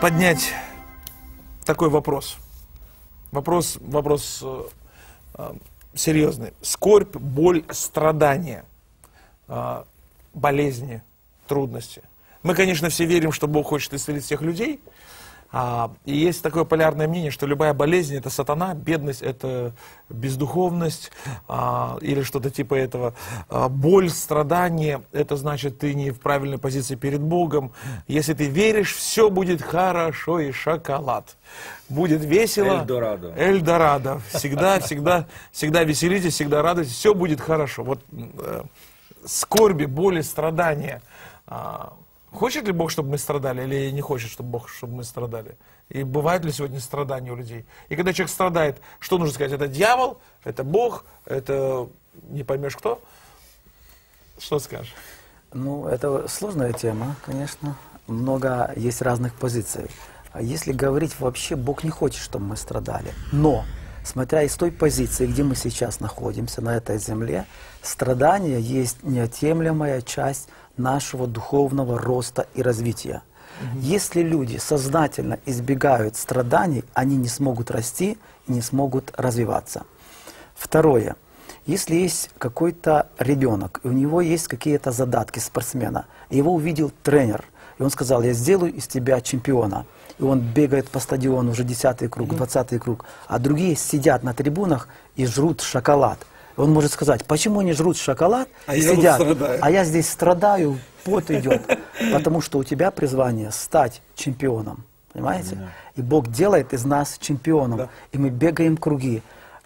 Поднять такой вопрос. Вопрос, вопрос э, э, серьезный. Скорбь, боль, страдания, э, болезни, трудности. Мы, конечно, все верим, что Бог хочет исцелить всех людей, а, и есть такое полярное мнение, что любая болезнь это сатана, бедность это бездуховность а, или что-то типа этого. А, боль, страдание это значит ты не в правильной позиции перед Богом. Если ты веришь, все будет хорошо и шоколад. Будет весело. Эльдорадо. Эльдорадо. Всегда, всегда, всегда веселитесь, всегда радуйтесь, все будет хорошо. Вот э, скорби, боли, страдания. а, Хочет ли Бог, чтобы мы страдали, или не хочет, чтобы Бог, чтобы мы страдали? И бывают ли сегодня страдания у людей? И когда человек страдает, что нужно сказать? Это дьявол, это Бог, это не поймешь кто? Что скажешь? Ну, это сложная тема, конечно. Много есть разных позиций. Если говорить вообще, Бог не хочет, чтобы мы страдали. Но, смотря из той позиции, где мы сейчас находимся, на этой земле, страдание есть неотъемлемая часть нашего духовного роста и развития. Если люди сознательно избегают страданий, они не смогут расти и не смогут развиваться. Второе. Если есть какой-то ребенок, и у него есть какие-то задатки спортсмена, и его увидел тренер, и он сказал, я сделаю из тебя чемпиона. И он бегает по стадиону уже десятый круг, двадцатый круг, а другие сидят на трибунах и жрут шоколад. Он может сказать, почему они жрут шоколад А и я сидят, страдаю». а я здесь страдаю, пот идет. Потому что у тебя призвание стать чемпионом. Понимаете? И Бог делает из нас чемпионом. И мы бегаем круги.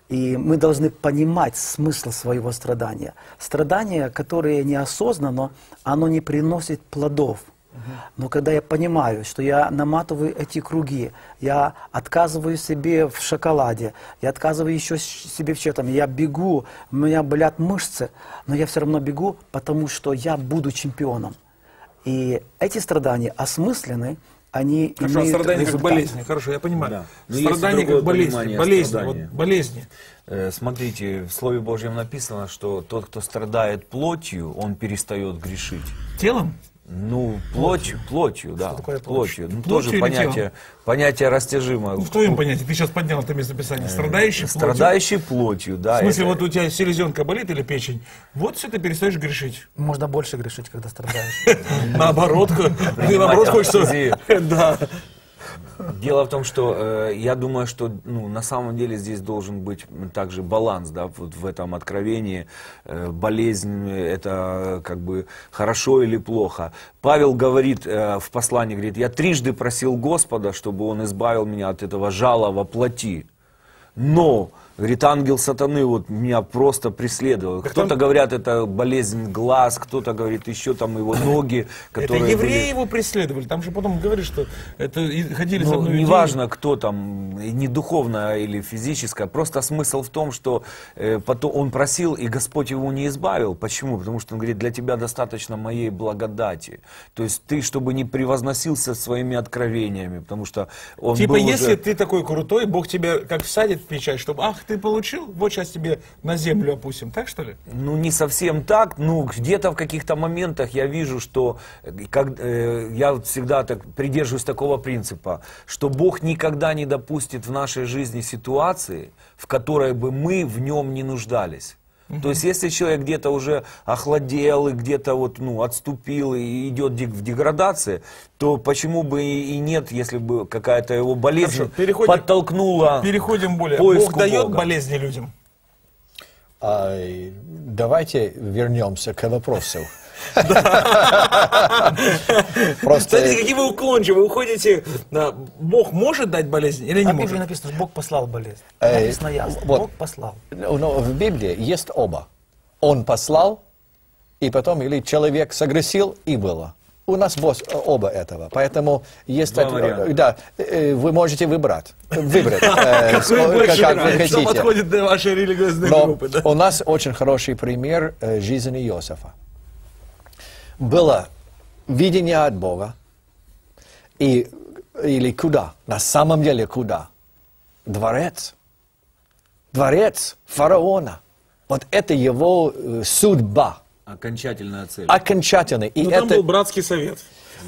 И мы должны понимать смысл своего страдания. Страдание, которое неосознанно, оно не приносит плодов. Но когда я понимаю, что я наматываю эти круги, я отказываю себе в шоколаде, я отказываю еще себе в чем-то, я бегу, у меня болят мышцы, но я все равно бегу, потому что я буду чемпионом. И эти страдания осмыслены, они Хорошо, а имеют страдание как результат. болезни. Хорошо, я понимаю. Да. Но другое как болезни. Болезни, страдания. вот болезни. Э, Смотрите, в Слове Божьем написано, что тот, кто страдает плотью, он перестает грешить. Телом? Ну, плотью, плотью, да. такое плоть? плотью. Ну, Плотью тоже понятие, понятие растяжимое. Ну, в твоем понятии, ты сейчас поднял это местописание. Страдающий плотью. Страдающий плотью, да. В смысле, это- вот у тебя селезенка болит или печень, вот все ты перестаешь грешить. Можно больше грешить, когда страдаешь. Наоборот, ты наоборот хочется... Да. Дело в том, что э, я думаю, что ну, на самом деле здесь должен быть также баланс, да, вот в этом откровении. Э, болезнь э, это как бы хорошо или плохо. Павел говорит э, в послании, говорит, я трижды просил Господа, чтобы он избавил меня от этого жала во плоти. Но, говорит, ангел сатаны вот меня просто преследовал. Кто-то там- говорят, это болезнь глаз, кто-то говорит, еще там его ноги, Это которые евреи были- его преследовали. Там же потом говорит, что это ходили за ну, мной идеей. неважно, кто там, не духовное или физическое, просто смысл в том, что э, потом он просил, и Господь его не избавил. Почему? Потому что он говорит, для тебя достаточно моей благодати. То есть ты, чтобы не превозносился своими откровениями, потому что он Типа, был если уже... ты такой крутой, Бог тебя как всадит в печать, чтобы, ах, ты получил, вот сейчас тебе на землю опустим. Так что ли? Ну, не совсем так, ну, где-то в каких-то моментах я вижу, что э, как, э, я всегда так придерживаюсь такого принципа, что Бог никогда не допустит в нашей жизни ситуации, в которой бы мы в нем не нуждались. То есть, если человек где-то уже охладел и где-то вот, ну, отступил и идет де- в деградации, то почему бы и и нет, если бы какая-то его болезнь Хорошо, переходим- подтолкнула Переходим более. поиску Бог дает Бога. болезни людям. А, давайте вернемся к вопросу. Просто Смотрите, какие вы уклончивые. Вы уходите. Бог может дать болезнь или не А в Библии может? написано, что Бог послал болезнь. Э, Написано ясно. Бог послал. но в Библии есть оба. Он послал, и потом или человек согрешил, и было. У нас босс, оба этого. Поэтому есть Два да, э, вы можете выбрать, выбрать, э, Какой сколько- как вы нравится, что хотите. подходит для вашей религиозной Но группы, да? у нас очень хороший пример э, жизни Иосифа. Было видение от Бога, и, или куда? На самом деле куда? Дворец. Дворец фараона. Вот это его э, судьба. Окончательная цель. Окончательный. И Ну, там это, был братский совет.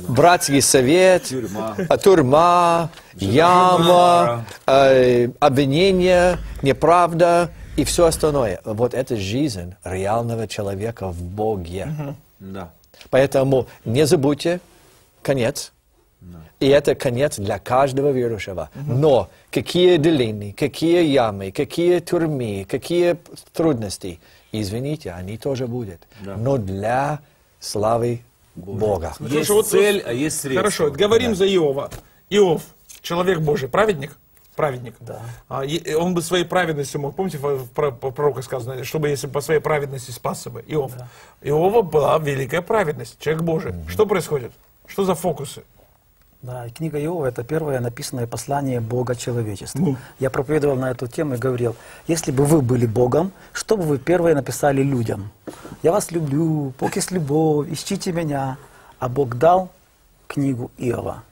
братский совет, Тюрьма. а, тюрьма, яма, э, обвинение, неправда и все остальное. Вот это жизнь реального человека в Боге. Да. Поэтому не забудьте конец. И это конец для каждого верующего. Но какие долины, какие ямы, какие тюрьмы, какие трудности, извините, они тоже будут. Но для славы Бога. Есть Хорошо, цель, а есть средства. Хорошо, говорим за Иова. Иов, человек Божий, праведник? Праведник. Да. А, и- он бы своей праведностью мог, помните, в, про- по пророка сказано, чтобы если бы по своей праведности спасся бы. Иов. Иова была великая праведность, человек Божий. Что происходит? Что за фокусы? Да, книга Иова – это первое написанное послание Бога человечеству. Я проповедовал на эту тему и говорил, если бы вы были Богом, что бы вы первое написали людям? «Я вас люблю, Бог есть любовь, ищите меня». А Бог дал книгу Иова.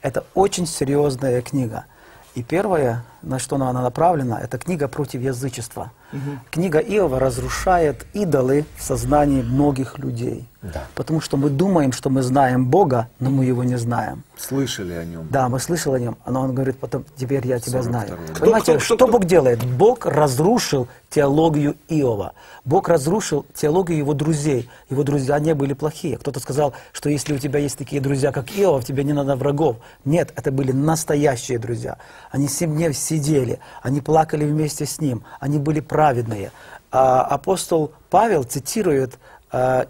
Это очень серьезная книга. И первое, на что она направлена, это книга против язычества. Книга Иова разрушает идолы в сознании многих людей. Потому что мы думаем, что мы знаем Бога, но мы его не знаем. Слышали о нем. Да, мы слышали о нем, но он говорит, потом теперь я тебя знаю. 42-й. Понимаете, Кто- кто- что кто- Бог делает? Бог разрушил теологию Иова. Бог разрушил теологию его друзей. Его друзья не были плохие. Кто-то сказал, что если у тебя есть такие друзья, как Иов, тебе не надо врагов. Нет, это были настоящие друзья. Они семь дней сидели, они плакали вместе с ним, они были праведные. А апостол Павел цитирует а,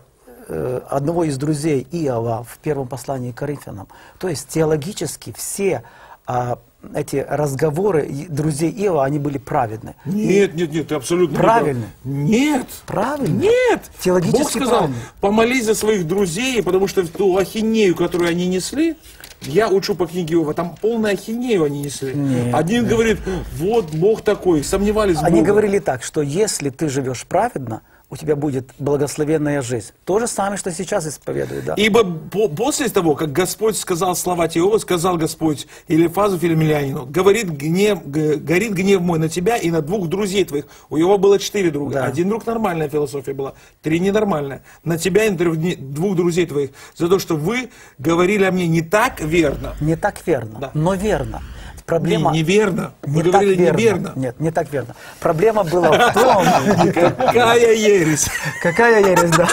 э, одного из друзей Иова в первом послании к Коринфянам. То есть теологически все а, эти разговоры друзей Иова, они были праведны. Нет, нет, нет, ты абсолютно Правильно. прав. Нет. Правильно. Нет. Теологически Бог сказал, правильно. помолись за своих друзей, потому что ту ахинею, которую они несли, я учу по книге Иова, там полную ахинею они несли. Один говорит, вот Бог такой, сомневались Они Боге. говорили так, что если ты живешь праведно, у тебя будет благословенная жизнь. То же самое, что сейчас исповедуют. Да? Ибо по- после того, как Господь сказал слова Иова, сказал Господь Илифазу Филимилянину, говорит гнев, горит гнев мой на тебя и на двух друзей твоих. У Иова было четыре друга. Да. Один друг нормальная философия была, три ненормальная. На тебя и на двух друзей твоих. За то, что вы говорили о мне не так верно. Не так верно, Да. но верно. Проблема... Не, неверно. Не говорили верно. неверно. Нет, не так верно. Проблема была в том, Какая ересь. какая ересь, да.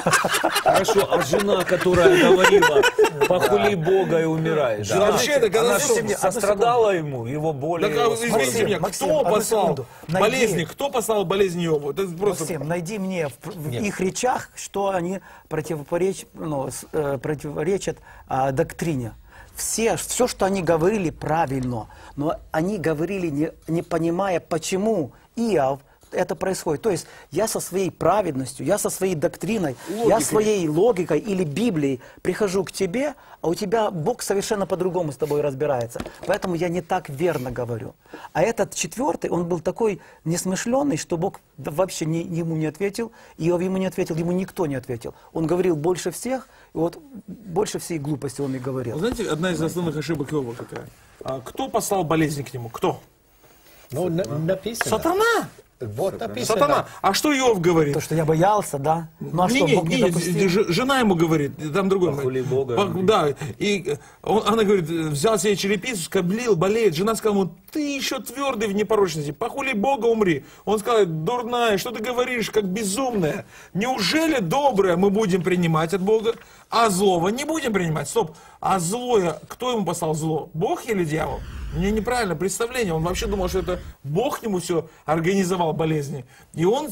Хорошо, а жена, которая говорила, похули Бога и умирай. Вообще, это когда сострадала ему, его боли. А, извините меня, Максим, кто послал болезни? Кто послал болезнь Иову? Это просто... Максим, найди мне в, их речах, что они противопореч, ну, э, противоречат а, доктрине. Все, все, что они говорили, правильно, но они говорили, не, не понимая, почему Иов это происходит. То есть я со своей праведностью, я со своей доктриной, я своей логикой или Библией прихожу к тебе, а у тебя Бог совершенно по-другому с тобой разбирается. Поэтому я не так верно говорю. А этот четвертый, он был такой несмышленный, что Бог вообще не, ему не ответил, Иов ему не ответил, ему никто не ответил. Он говорил больше всех, и вот больше всей глупости он и говорил. Вы знаете, одна из основных ошибок Иова какая? А, кто послал болезнь к нему? Кто? Ну, на- написано. Сатана. Вот написано. Сатана. А что Иов говорит? То, что я боялся, да? Ну а Не, что, не, Бог не, не, допустил? жена ему говорит, там другой. Похули Бога. По- Да, и э, он- она говорит, взял себе черепицу, скоблил, болеет. Жена сказала ему, ты еще твердый в непорочности, похули Бога умри. Он сказал, дурная, что ты говоришь, как безумная. Неужели доброе мы будем принимать от Бога, а злого не будем принимать? Стоп, а злое, кто ему послал зло, Бог или дьявол? Мне неправильно представление. Он вообще думал, что это Бог ему все организовал болезни. И он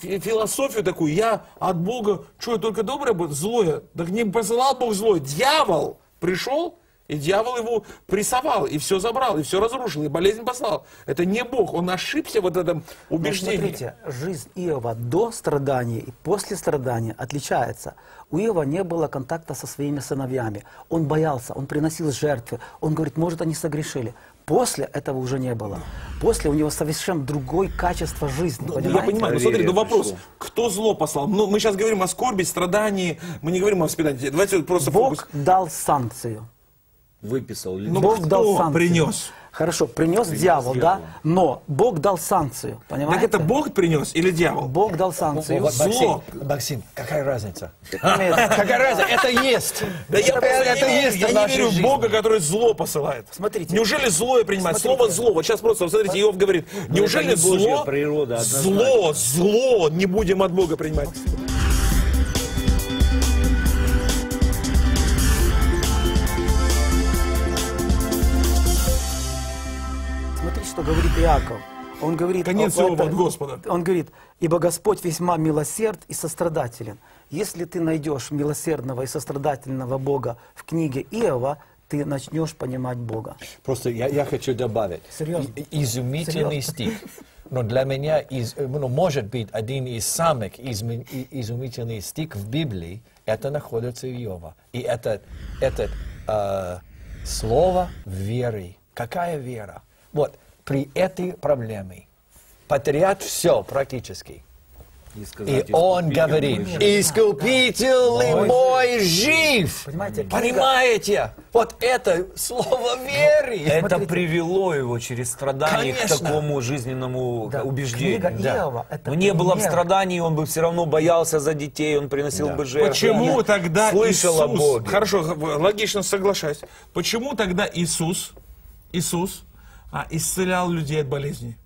фи- философию такую, я от Бога, что, только доброе злое. Так не посылал Бог злое. Дьявол пришел, и дьявол его прессовал, и все забрал, и все разрушил, и болезнь послал. Это не Бог, он ошибся в этом Но убеждении. смотрите, жизнь Иова до страдания и после страдания отличается. У Иова не было контакта со своими сыновьями. Он боялся, он приносил жертвы. Он говорит, может, они согрешили. После этого уже не было. После у него совершенно другое качество жизни. Ну, я понимаю, но смотри, но вопрос, кто зло послал? Ну, мы сейчас говорим о скорби, страдании, мы не говорим о воспитании. Давайте вот просто Бог фокус. дал санкцию. Выписал. Ну, Бог кто дал санкцию. принес? Хорошо, принес дьявол, да, но Бог дал санкцию, Так понимаете? это Бог принес или дьявол? Бог дал санкцию. Вот, Зло. Максим, Максим, какая разница? Какая разница? Это есть. Да я, это есть я не верю в. Бога, который зло посылает. Смотрите. Неужели злое принимать? Смотрите. Слово зло. Вот сейчас просто, смотрите, Иов говорит, неужели это не Божья зло, зло, зло не будем от Бога принимать? Говорит Иаков. Он говорит, Конец о- Иова это- от Господа. Он говорит, ибо Господь весьма милосерд и сострадателен. Если ты найдешь милосердного и сострадательного Бога в книге Иова, ты начнешь понимать Бога. Просто я, я хочу добавить. Серьезно? Изумительный Серьезно? стих. Но для меня, из, ну, может быть, один из самых изумительных стих в Библии, это находится в Иова. И это, это э, слово веры. Какая вера? Вот, при этой проблеме потерять все практически. И, сказать, И он «Искупитель говорит, мой жив». искупитель мой жив. Понимаете, Понимаете? Вот это слово веры. Это Смотрите. привело его через страдания к Конечно. такому жизненному Да, убеждению. книга Да. Иова это Но не было бы страданий, он бы все равно боялся за детей, он приносил Да. бы жертвы. Почему он тогда слышал о Иисус, Боге? хорошо, логично соглашаюсь, почему тогда Иисус, Иисус а, исцелял людей от болезней?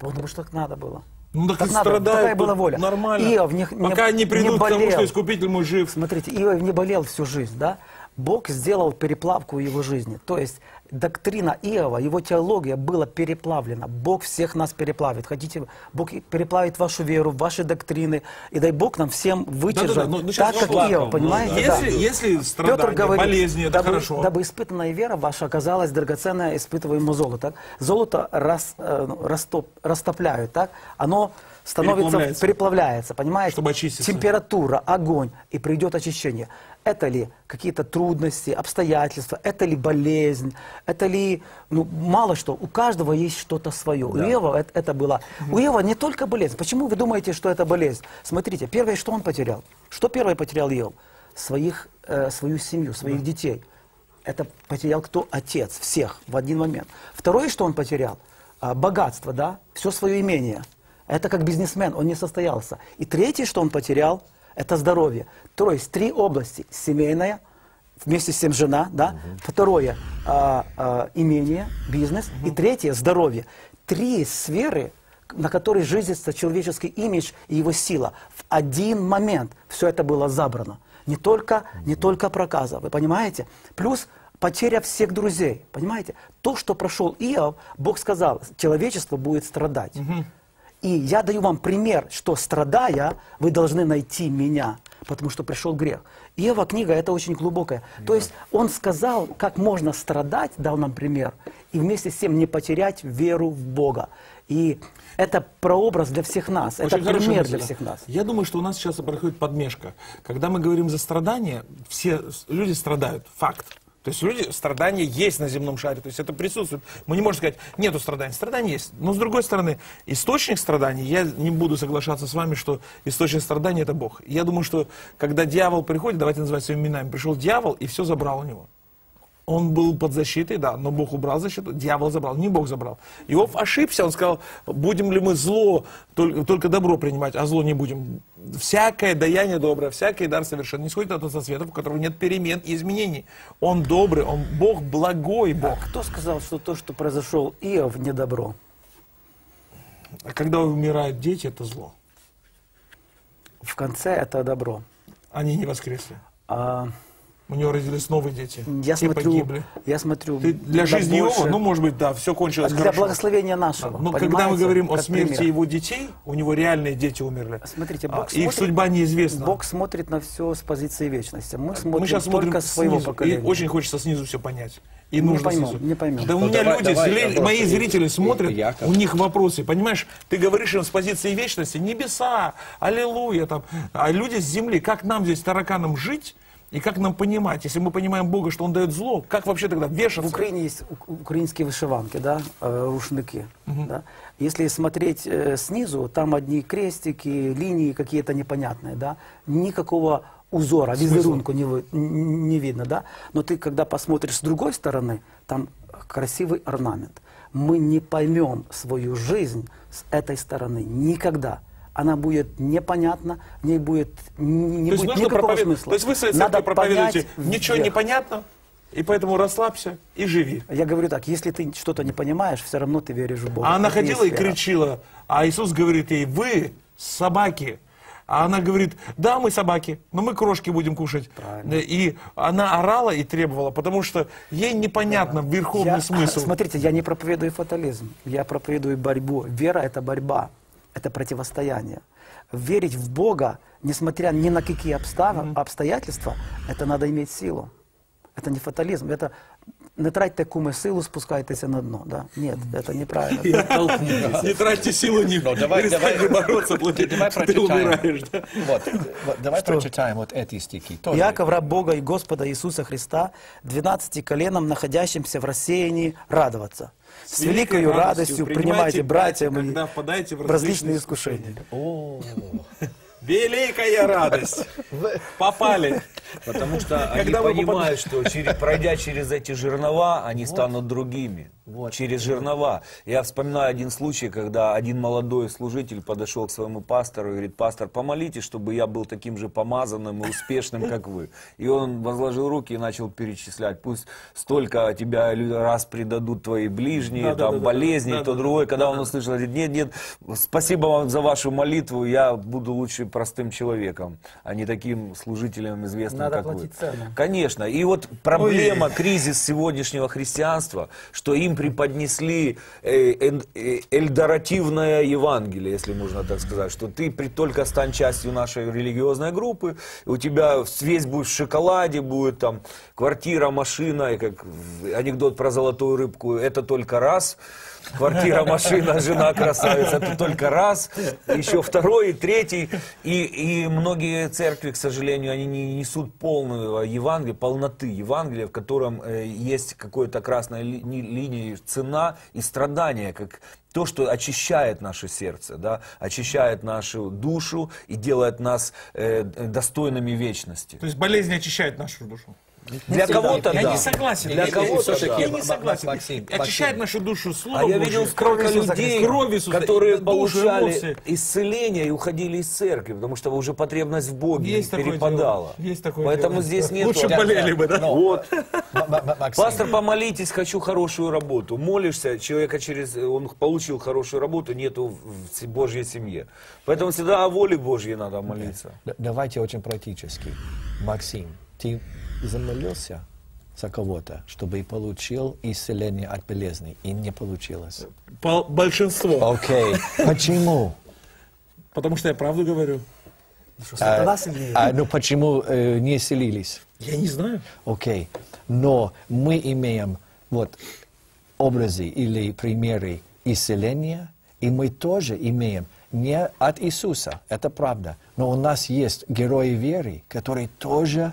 Потому что так надо было. Ну так, Так и надо, страдают, такая была воля. нормально. Иов не- не- Пока не придут не к тому, что болел. Искупитель мой жив. Смотрите, Иов не болел всю жизнь, да? Бог сделал переплавку его жизни. То есть доктрина Иова, его теология была переплавлена. Бог всех нас переплавит. Хотите, Бог переплавит вашу веру, ваши доктрины. И дай Бог нам всем выдержать Да-да-да, ну, ну, щас так, как вот Иов, ну, понимаете? да. Если, Да. если страдания, Петр говорит, болезни, это дабы, хорошо. дабы испытанная вера ваша оказалась драгоценная испытываемому золото. Золото рас, э, ну, растоп- растопляют, так? оно становится, Переплавляется. переплавляется, понимаете? Чтобы очиститься. Температура, огонь, и придет очищение. Это ли какие-то трудности, обстоятельства, это ли болезнь, это ли, ну, мало что, у каждого есть что-то свое. У Ева это, это было, у Ева не только болезнь. Почему вы думаете, что это болезнь? Смотрите, первое, что он потерял? Что первое потерял Ев? Своих, э, свою семью, своих детей. Это потерял кто? Отец, всех в один момент. Второе, что он потерял? А, богатство, да, все свое имение. Это как бизнесмен, он не состоялся. И третье, что он потерял, это здоровье. То есть три области. Семейная, вместе с тем жена, да. Второе, а, а, имение, бизнес. И третье, здоровье. Три сферы, на которые жизнится человеческий имидж и его сила. В один момент все это было забрано. Не только, не только проказа, вы понимаете? Плюс потеря всех друзей, понимаете? То, что прошел Иов, Бог сказал, человечество будет страдать. И я даю вам пример, что страдая, вы должны найти меня, потому что пришел грех. Иова книга, это очень глубокая. То есть он сказал, как можно страдать, дал нам пример, и вместе с тем не потерять веру в Бога. И это прообраз для всех нас, это Очень хорошая пример мысль, для да. всех нас. Я думаю, что у нас сейчас происходит подмешка. Когда мы говорим за страдания, все люди страдают. Факт. То есть люди, страдания есть на земном шаре, то есть это присутствует. Мы не можем сказать, нету страданий. Страдания есть. Но с другой стороны, источник страданий, я не буду соглашаться с вами, что источник страданий это Бог. Я думаю, что когда дьявол приходит, давайте называть своими именами, пришел дьявол и все забрал у него. Он был под защитой, да, но Бог убрал защиту, дьявол забрал, не Бог забрал. Иов ошибся, он сказал, будем ли мы зло, только, только добро принимать, а зло не будем. Всякое даяние доброе, всякий дар совершенно не сходит от Отца Света, у которого нет перемен и изменений. Он добрый, он Бог благой Бог. Кто сказал, что то, что произошел Иов, не добро? А когда умирают дети, это зло. В конце это добро. Они не воскресли. А, У него родились новые дети. я Те смотрю, погибли. я смотрю. Ты для жизни больше- Иова, ну, может быть, да, все кончилось для хорошо. благословения нашего. Но когда мы говорим о смерти пример. его детей, у него реальные дети умерли. Смотрите, А, Бог Их смотрит- судьба неизвестна. Бог смотрит на все с позиции вечности. Мы смотрим Мы сейчас смотрим только своего снизу, поколения. и очень хочется снизу все понять. И Не нужно поймем, снизу. не поймем. Да у Ну, меня давай- люди, давай, зрели- мои зрители смотрят, Яков. у них вопросы. Понимаешь, ты говоришь им с позиции вечности, небеса, аллилуйя, там, а люди с земли, как нам здесь тараканам жить, и как нам понимать, если мы понимаем Бога, что Он дает зло, как вообще тогда В вешаться? Украине есть украинские вышиванки, да, э, рушники. Да. Если смотреть э, снизу, там одни крестики, линии какие-то непонятные, да. Никакого узора, визерунку не, вы- не видно, да? Но ты, когда посмотришь с другой стороны, там красивый орнамент. Мы не поймем свою жизнь с этой стороны никогда. Она будет непонятна, в ней будет не То будет никакого проповед- смысла. То есть вы своей Надо проповедуете, ничего не вверх. понятно, и поэтому расслабься и живи. Я говорю так, если ты что-то не понимаешь, все равно ты веришь в Бога. А она ходила и вера. кричила, а Иисус говорит ей, вы собаки. А она говорит, да, мы собаки, но мы крошки будем кушать. Правильно. И она орала и требовала, потому что ей непонятно верховный Я- смысл. Смотрите, я не проповедую фатализм, я проповедую борьбу. Вера – это борьба, это противостояние. Верить в Бога, несмотря ни на какие обстоятельства, это надо иметь силу. Это не фатализм, это не тратьте куми силу, спускайтеся на дно. Да? Нет, это неправильно. Не тратьте силу, не Ну, давай- давай- бороться, Давай ты умираешь. Вот, вот, давай прочитаем вот эти стихи. Тоже. Иаков, раб Бога и Господа Иисуса Христа, 12 коленам, находящимся в рассеянии, радоваться. С великою радостью принимайте, братья мои, когда впадаете в различные различные искушения. Великая радость. Попали. Потому что они понимают, что пройдя через эти жернова, они станут другими. Через жернова. Я вспоминаю один случай, когда один молодой служитель подошел к своему пастору и говорит, пастор, помолитесь, чтобы я был таким же помазанным и успешным, как вы. И он возложил руки и начал перечислять. Пусть столько тебя раз предадут твои ближние, там, болезни, то другое. да, Когда да, он услышал, говорит, нет, нет, спасибо вам за вашу молитву, я буду лучше простым человеком, а не таким служителем известным, Надо как платить цену. Конечно. И вот проблема, кризис сегодняшнего христианства, что им преподнесли э, э, эльдоративное Евангелие, если можно так сказать, что ты при- только стань частью нашей религиозной группы, у тебя весь будет в шоколаде, будет там квартира, машина, и как анекдот про золотую рыбку, это только раз. Квартира, машина, жена красавица, это только раз, еще второй, третий. И, и многие церкви, к сожалению, они не несут полную Евангелие, полноты Евангелия, в котором э, есть какая-то красная ли- ни- линия, цена и страдания, как то, что очищает наше сердце, да, очищает нашу душу и делает нас э, достойными вечности. То есть болезнь очищает нашу душу. Для кого-то Я да. не согласен. Для Я- кого-то да. Я не согласен. Максим, Очищает Максим. нашу душу Слово А я видел Иисуса людей, которые получали эмоции. исцеление и уходили из церкви, потому что уже потребность в Боге перепадала. Есть такое Поэтому дело. здесь нет... Лучше болели бы, да? Вот. Пастор, помолитесь, хочу хорошую работу. Молишься, человека через... Он получил хорошую работу, нету в Божьей семье. Поэтому всегда о воле Божьей надо молиться. давайте очень практически. Максим, ты замолился за кого-то, чтобы получил исцеление от болезни, и не получилось. По- Большинство. Окей. Почему? Потому что я правду говорю. Что, сатана сильнее? А, ну почему э, не исцелились? Я не знаю. Окей. Но мы имеем вот образы или примеры исцеления, и мы тоже имеем не от Иисуса, это правда, но у нас есть герои веры, которые тоже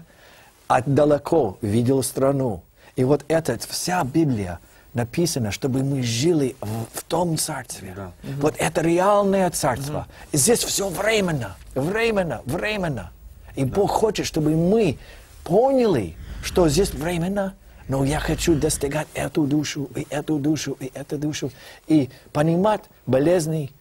отдалеко видел страну. И вот эта вся Библия написана, чтобы мы жили в, в том царстве. Вот это реальное царство. И здесь все временно, временно, временно. И Бог хочет, чтобы мы поняли, что здесь временно, но я хочу достигать эту душу, и эту душу, и эту душу, и понимать болезни,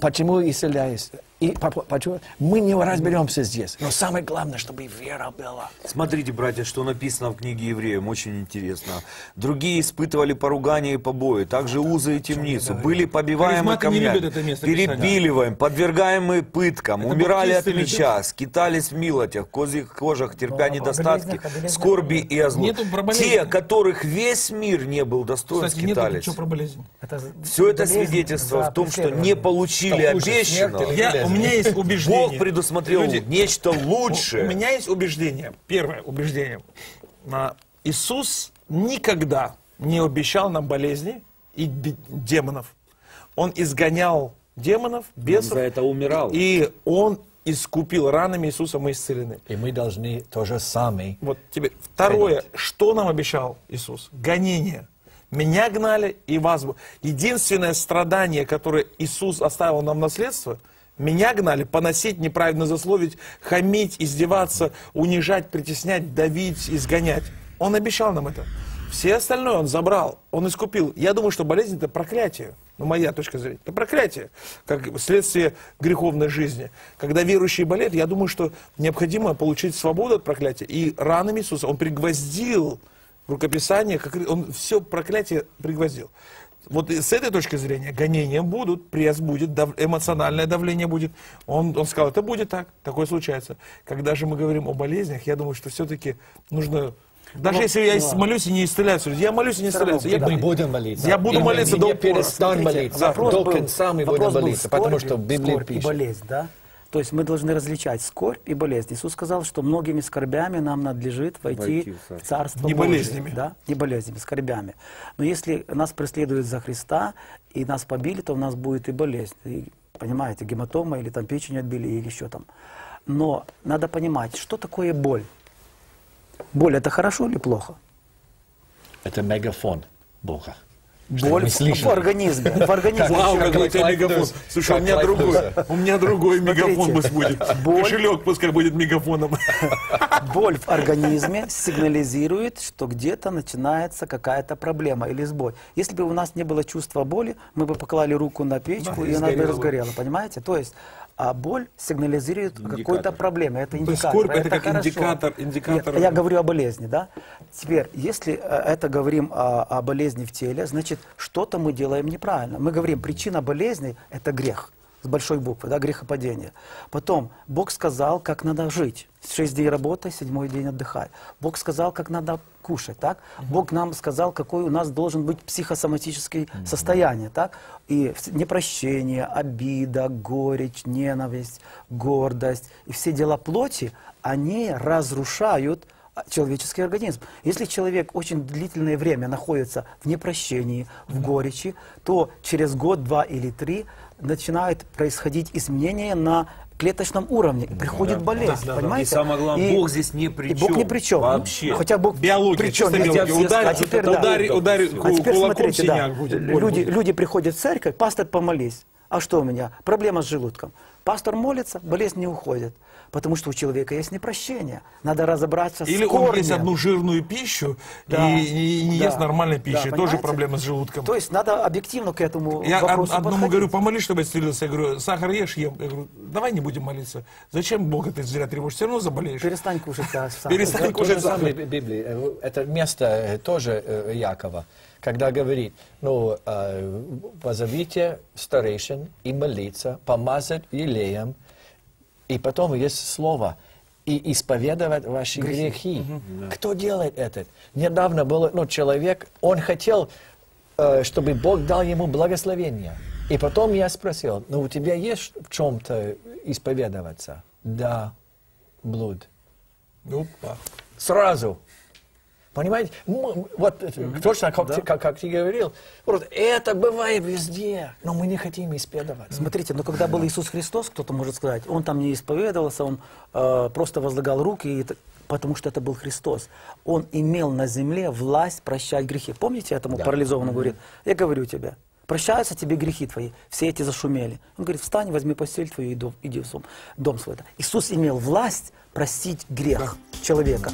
почему исцеляюсь. И по- по- почему мы не разберемся здесь. Но самое главное, чтобы вера была. Смотрите, братья, что написано в книге Евреям, очень интересно. Другие испытывали поругание и побои, также узы и темницу, были побиваемы камнями, перепиливаем, подвергаемы пыткам, Это умирали от меча, скитались в милотях, козьих кожах, терпя Но недостатки, болезнях скорби и. Нету болезни. Те, которых весь мир не был достоин, Кстати, скитались. ничего про болезнь. Это Все это свидетельство в том, что не получили обещанного. У меня есть убеждение. Бог предусмотрел Люди, нечто лучшее. У меня есть убеждение. Первое убеждение. Иисус никогда не обещал нам болезни и демонов. Он изгонял демонов, бесов. за это умирал. И он искупил ранами Иисуса, мы исцелены. И мы должны тоже сами. Вот теперь второе, что нам обещал Иисус? Гонение. Меня гнали и вас. Единственное страдание, которое Иисус оставил нам наследство, Меня гнали поносить, неправильно засловить, хамить, издеваться, унижать, притеснять, давить, изгонять. Он обещал нам это. Все остальное он забрал, он искупил. Я думаю, что болезнь это проклятие. Ну, моя точка зрения. Это проклятие, как следствие греховной жизни. Когда верующие болеют, я думаю, что необходимо получить свободу от проклятия. И ранами Иисуса он пригвоздил рукописание, как он все проклятие пригвоздил. Вот с этой точки зрения гонения будут, пресс будет, дав, эмоциональное давление будет. Он, он сказал, это будет так, такое случается. Когда же мы говорим о болезнях, я думаю, что все-таки нужно даже Ну, если я ну, молюсь и не исцеляются, я молюсь и не исцеляются. Я. Мы будем молиться. Я буду И молиться до упора. перестанем молиться. вопрос До был- конца мы вопрос будем молиться, потому что Библия пишет. болезнь, да? То есть мы должны различать скорбь и болезнь. Иисус сказал, что многими скорбями нам надлежит войти, Войти в в Царство Не Божие. болезнями. Да? Не болезнями, скорбями. Но если нас преследуют за Христа и нас побили, то у нас будет и болезнь. И, понимаете, гематома или там печень отбили или еще там. Но надо понимать, что такое боль. Боль это хорошо или плохо? Это мегафон Бога. Боль в, организме. В организме. Вау, Как какой Life мегафон. Слушай, у меня другой, у меня другой мегафон пусть будет. Кошелек пускай будет мегафоном. Боль в организме сигнализирует, что где-то начинается какая-то проблема или сбой. Если бы у нас не было чувства боли, мы бы поклали руку на печку, и она бы разгорела, понимаете? То есть, а боль сигнализирует о какой-то проблеме. Это есть индикатор. скорбь это как хорошо. индикатор- индикатор- Нет, я говорю о болезни, да? Теперь, если э, это говорим о, о болезни в теле, значит, что-то мы делаем неправильно. Мы говорим, причина болезни – это грех с большой буквы, да, грехопадение. Потом, Бог сказал, как надо жить. Шесть дней работай, седьмой день отдыхай. Бог сказал, как надо кушать, так? Бог нам сказал, какой у нас должен быть психосоматический состояние, так? И непрощение, обида, горечь, ненависть, гордость и все дела плоти, они разрушают а, человеческий организм. Если человек очень длительное время находится в непрощении, в горечи, то через год, два или три начинают происходить изменения на клеточном уровне. Приходит болезнь, да, да. понимаете? И самое главное, Бог здесь ни при и Бог чем. при чем. Вообще. Хотя Бог Биология, при чем? чисто Хотя биология. все Ударь. А теперь да. ударь, ударь А теперь кулаком смотрите, да, будет. люди, будет. люди приходят в церковь, пастор, помолись. А что у меня? Проблема с желудком. Пастор молится, болезнь не уходит. Потому что у человека есть непрощение. Надо разобраться Или с он корнем. ест одну жирную пищу Да, и, и не да, ест нормальной да, пищи. Тоже понимаете? проблема с желудком. То есть надо объективно к этому Я вопросу од- одному подходить. говорю, помолись, чтобы исцелился. Я говорю, сахар ешь, ем. Я говорю, давай не будем молиться. Зачем Бога ты зря тревожишь? Все равно заболеешь. Перестань кушать да, сахар. Перестань кушать сахар. Библии. Это место э, тоже э, Якова, когда говорит, ну, э, позовите старейшин и молиться, помазать елеем, и потом есть слово, и исповедовать ваши грехи. Кто делает это? Недавно был ну, человек, он хотел, э, чтобы Бог дал ему благословение. И потом я спросил, ну, у тебя есть в чем-то исповедоваться? Да, блуд. Опа. Сразу. Понимаете? Вот это точно, как, ты, как, как ты говорил, вот это бывает везде, но мы не хотим исповедоваться. Смотрите, но когда был Иисус Христос, кто-то может сказать, он там не исповедовался, он э, просто возлагал руки, и потому что это был Христос. Он имел на земле власть прощать грехи. Помните, этому парализованному говорит, я говорю тебе, прощаются тебе грехи твои, все эти зашумели. Он говорит, встань, возьми постель твою и иди в дом свой. Иисус имел власть простить грех человека.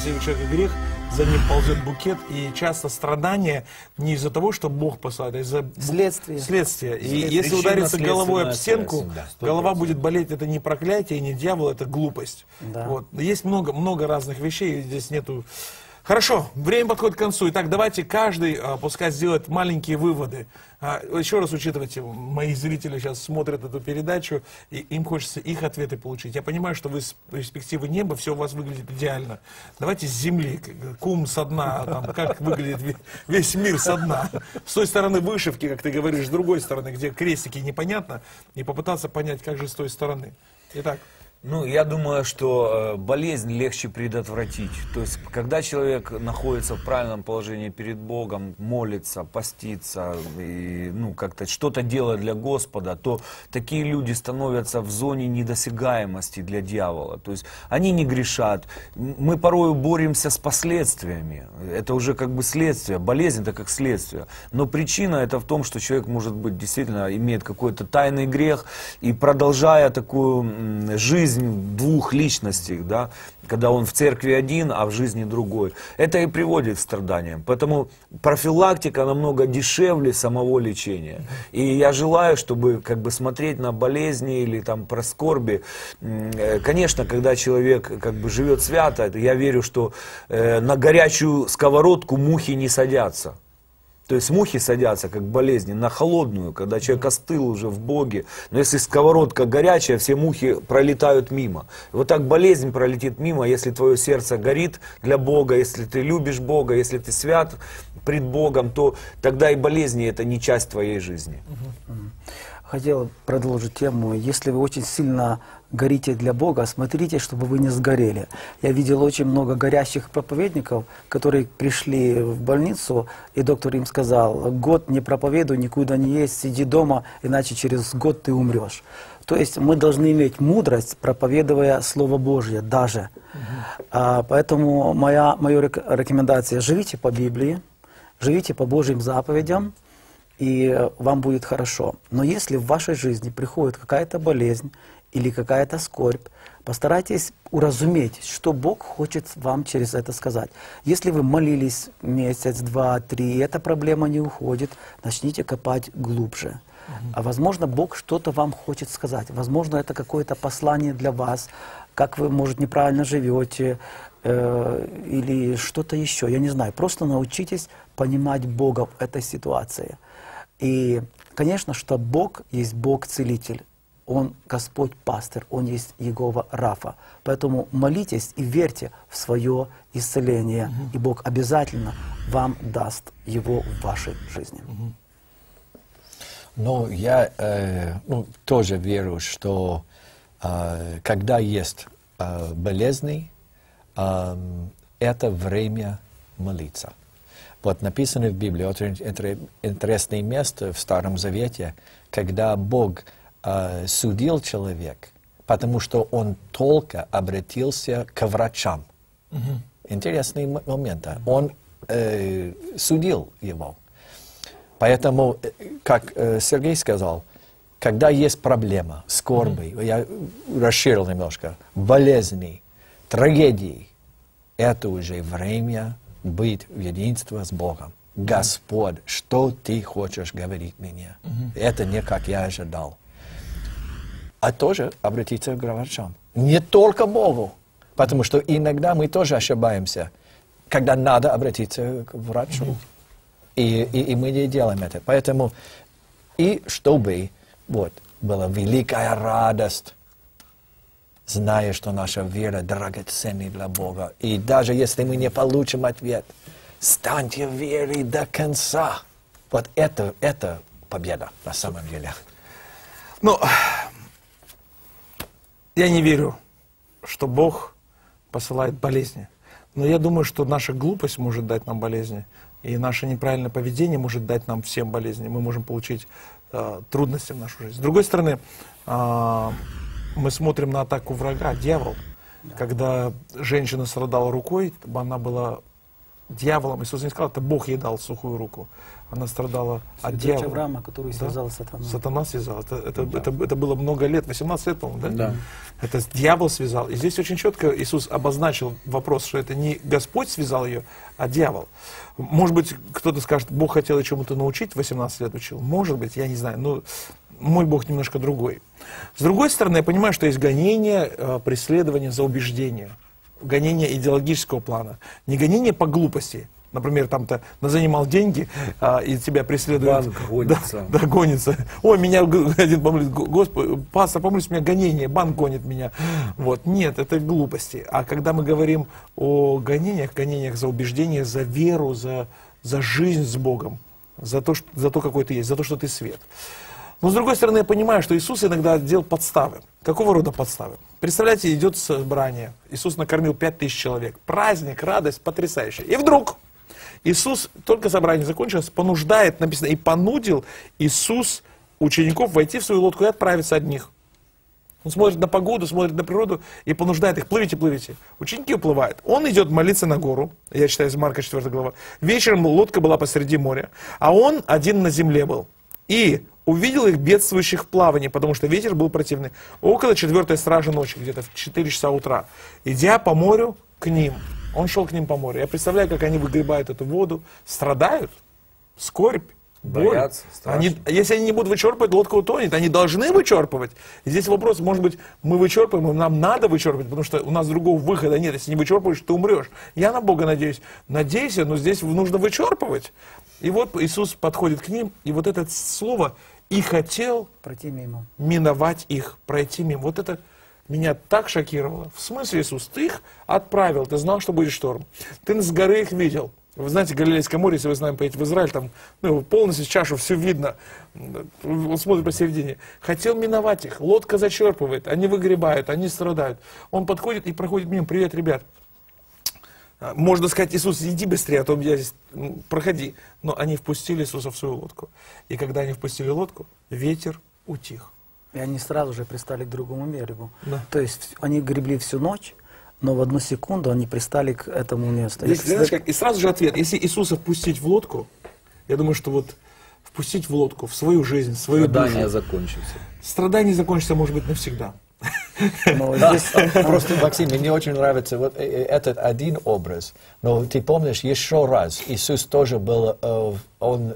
Если у человека грех, за ним ползет букет, и часто страдания не из-за того, что Бог посылает, а из-за Следствие. следствия. И Следствие. если удариться головой об стенку, да, голова будет болеть. Это не проклятие, не дьявол, это глупость. Да. Вот. Есть много, много разных вещей, здесь нету... Хорошо, время подходит к концу. Итак, давайте каждый а, пускай сделает маленькие выводы. А, еще раз учитывайте, мои зрители сейчас смотрят эту передачу, и им хочется их ответы получить. Я понимаю, что вы с перспективы неба, все у вас выглядит идеально. Давайте с земли, кум со дна, там, как выглядит ве- весь мир со дна. С той стороны вышивки, как ты говоришь, с другой стороны, где крестики непонятно, и попытаться понять, как же с той стороны. Итак, Ну, я думаю, что э, болезнь легче предотвратить. То есть, когда человек находится в правильном положении перед Богом, молится, постится, и, ну, как-то что-то делает для Господа, то такие люди становятся в зоне недосягаемости для дьявола. То есть, они не грешат. Мы порою боремся с последствиями. Это уже как бы следствие. Болезнь это как следствие. Но причина это в том, что человек, может быть, действительно имеет какой-то тайный грех, и продолжая такую м, жизнь двух личностей, да, когда он в церкви один, а в жизни другой, это и приводит к страданиям. Поэтому профилактика намного дешевле самого лечения. И я желаю, чтобы как бы смотреть на болезни или там про скорби. Э, Конечно, когда человек как бы живет свято, я верю, что э, на горячую сковородку мухи не садятся. То есть мухи садятся, как болезни, на холодную, когда человек остыл уже в Боге. Но если сковородка горячая, все мухи пролетают мимо. Вот так болезнь пролетит мимо, если твое сердце горит для Бога, если ты любишь Бога, если ты свят пред Богом, то тогда и болезни это не часть твоей жизни. Хотел продолжить тему. Если вы очень сильно горите для Бога, смотрите, чтобы вы не сгорели. Я видел очень много горящих проповедников, которые пришли в больницу, и доктор им сказал, год не проповедуй, никуда не есть, сиди дома, иначе через год ты умрешь. То есть мы должны иметь мудрость, проповедуя Слово Божье даже. А, поэтому моя, моя рек- рекомендация, живите по Библии, живите по Божьим заповедям, и э, вам будет хорошо. Но если в вашей жизни приходит какая-то болезнь или какая-то скорбь, постарайтесь уразуметь, что Бог хочет вам через это сказать. Если вы молились месяц, два, три, и эта проблема не уходит, начните копать глубже. А возможно, Бог что-то вам хочет сказать. Возможно, это какое-то послание для вас, как вы, может, неправильно живете, э, или что-то еще. Я не знаю. Просто научитесь понимать Бога в этой ситуации. И, конечно, что Бог есть Бог-целитель. Он Господь пастырь, Он есть Егова Рафа. Поэтому молитесь и верьте в свое исцеление, и Бог обязательно вам даст его в вашей жизни. Ну, я э, ну, тоже верю, что э, когда есть э, болезни, э, это время молиться. Вот написано в Библии, очень интере- интересное место в Старом Завете, когда Бог э, судил человека, потому что он только обратился к врачам. Интересный м- момент. а. Он э, судил его. Поэтому, э, как э, Сергей сказал, когда есть проблема, скорби, я расширил немножко, болезни, трагедии, это уже время быть в единстве с Богом. Господь, что ты хочешь говорить мне? Это не как я ожидал. А тоже обратиться к врачам. Не только Богу, потому что иногда мы тоже ошибаемся, когда надо обратиться к врачу. И, и, и мы не делаем это. Поэтому, и чтобы вот, была великая радость, зная, что наша вера драгоценна для Бога. И даже если мы не получим ответ, станьте верой до конца. Вот это, это победа на самом деле. Ну, я не верю, что Бог посылает болезни. Но я думаю, что наша глупость может дать нам болезни, и наше неправильное поведение может дать нам всем болезни. Мы можем получить э, трудности в нашу жизнь. С другой стороны, а, мы смотрим на атаку врага, дьявол. Когда женщина страдала рукой, она была дьяволом. Иисус не сказал, это Бог ей дал сухую руку. Она страдала от Дочь дьявола. Авраама, который Да. связал сатану. Сатана связал. Это, это, это, это было много лет, 18 лет, по-моему, да? Да. Это дьявол связал. И здесь очень четко Иисус обозначил вопрос, что это не Господь связал ее, а дьявол. Может быть, кто-то скажет, Бог хотел ее чему-то научить, 18 лет учил. Может быть, я не знаю. Но мой Бог немножко другой. С другой стороны, я понимаю, что есть гонение, э, преследование за убеждение. Гонение идеологического плана. Не гонение по глупости. Например, там-то занимал деньги, а, и тебя преследуют. Банк гонится. Да, да, гонится. Ой, меня один помолит, Господи, пастор, помолись, у меня гонение, банк гонит меня. Вот, нет, это глупости. А когда мы говорим о гонениях, гонениях за убеждение, за веру, за, за жизнь с Богом, за то, что, за то, какой ты есть, за то, что ты свет. Но с другой стороны, я понимаю, что Иисус иногда делал подставы. Какого рода подставы? Представляете, идет собрание. Иисус накормил пять тысяч человек. Праздник, радость, потрясающе. И вдруг Иисус, только собрание закончилось, понуждает, написано, и понудил Иисус учеников войти в свою лодку и отправиться одних. Он смотрит на погоду, смотрит на природу и понуждает их, плывите, плывите. Ученики уплывают. Он идет молиться на гору, я читаю из Марка 4 глава. Вечером лодка была посреди моря, а он один на земле был. И увидел их бедствующих в плавании, потому что ветер был противный. Около четвертой стражи ночи, где-то в 4 часа утра, идя по морю к ним, он шел к ним по морю. Я представляю, как они выгребают эту воду, страдают, скорбь, боль. Боятся, страшно. Они, если они не будут вычерпывать, лодка утонет. Они должны вычерпывать. И здесь вопрос, может быть, мы вычерпываем, нам надо вычерпывать, потому что у нас другого выхода нет. Если не вычерпываешь, ты умрешь. Я на Бога надеюсь. Надейся, но здесь нужно вычерпывать. И вот Иисус подходит к ним, и вот это слово «и хотел Пройти мимо. миновать их, пройти мимо». Вот это меня так шокировало. В смысле, Иисус, ты их отправил, ты знал, что будет шторм. Ты с горы их видел. Вы знаете, Галилейское море, если вы с нами поедете в Израиль, там ну, полностью чашу, все видно. Он смотрит посередине. Хотел миновать их. Лодка зачерпывает, они выгребают, они страдают. Он подходит и проходит мимо. Привет, ребят. А, Можно сказать, Иисус, иди быстрее, а то я здесь, м, проходи. Но они впустили Иисуса в свою лодку. И когда они впустили лодку, ветер утих. И они сразу же пристали к другому берегу. Да. То есть они гребли всю ночь, но в одну секунду они пристали к этому месту. Здесь, Я, знаешь, как, и сразу же ответ. Если Иисуса впустить в лодку, я думаю, что вот впустить в лодку, в свою жизнь, в свою Страдания душу, закончатся. страдание закончится, может быть, навсегда. но здесь Просто, Максим, мне очень нравится вот э, э, этот один образ. Но ты помнишь, еще раз, Иисус тоже был, э, он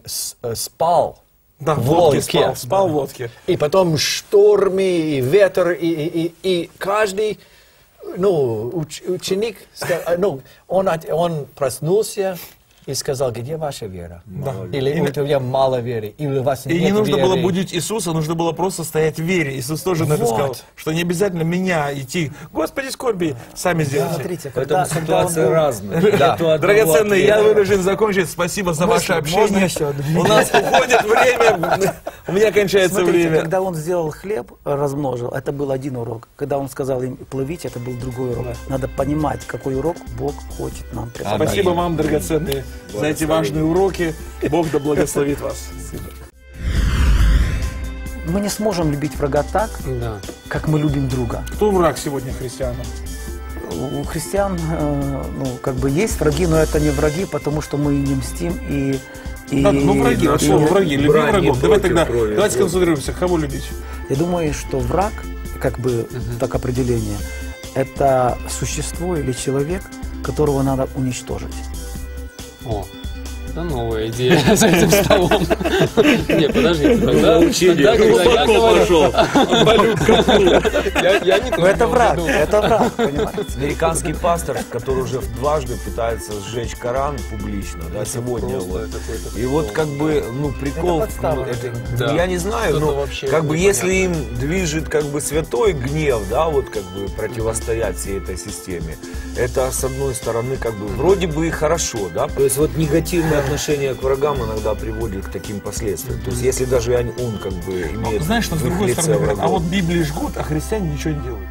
спал Да, в лодке. спал, спал в лодке. И потом шторми, и ветер, и, и, и, и каждый ну, уч- ученик, ска- ну, он, от- он проснулся и сказал, где ваша вера? Или И- у тебя мало веры, или у вас И нет не нужно было веры». будить Иисуса, нужно было просто стоять в вере. Иисус тоже на это Вот. сказал, что не обязательно меня идти. Господи, скорби, сами сделайте. смотрите, Поэтому когда, когда он ситуации был- разные. Да. Драгоценные, я вынужден закончить. Спасибо за ваше общение. У нас уходит время. У меня кончается Смотрите, время. когда он сделал хлеб, размножил, это был один урок. Когда он сказал им плывите, это был другой урок. Надо понимать, какой урок Бог хочет нам преподать. Спасибо вам, драгоценные, за эти важные уроки. Бог да благословит вас. Мы не сможем любить врага так, Да. как мы любим друга. Кто враг сегодня христианам? У христиан, э, ну, как бы есть враги, но это не враги, потому что мы не мстим и... и Да, ну враги, вот и- слово враги, люби врагов. Давай тогда, крови, давайте концентрируемся, кого любить. Я думаю, что враг, как бы так определение, это существо или человек, которого надо уничтожить. О, это новая идея. С этим столом. Не, подождите, тогда, когда я говорю, я, не Но это враг, это враг, понимаете? Американский пастор, который уже дважды пытается сжечь Коран публично, да, сегодня вот. И вот как бы, ну, прикол, ну, я не знаю, но вообще как бы если им движет как бы святой гнев, да, вот как бы противостоять всей этой системе, это с одной стороны как бы вроде бы и хорошо, да. То есть вот негативное отношение к врагам иногда приводит к таким последствиям. То есть если даже он, как бы имеет Знаешь, что с другой стороны а врагов. вот Библии жгут, а христиане ничего не делают.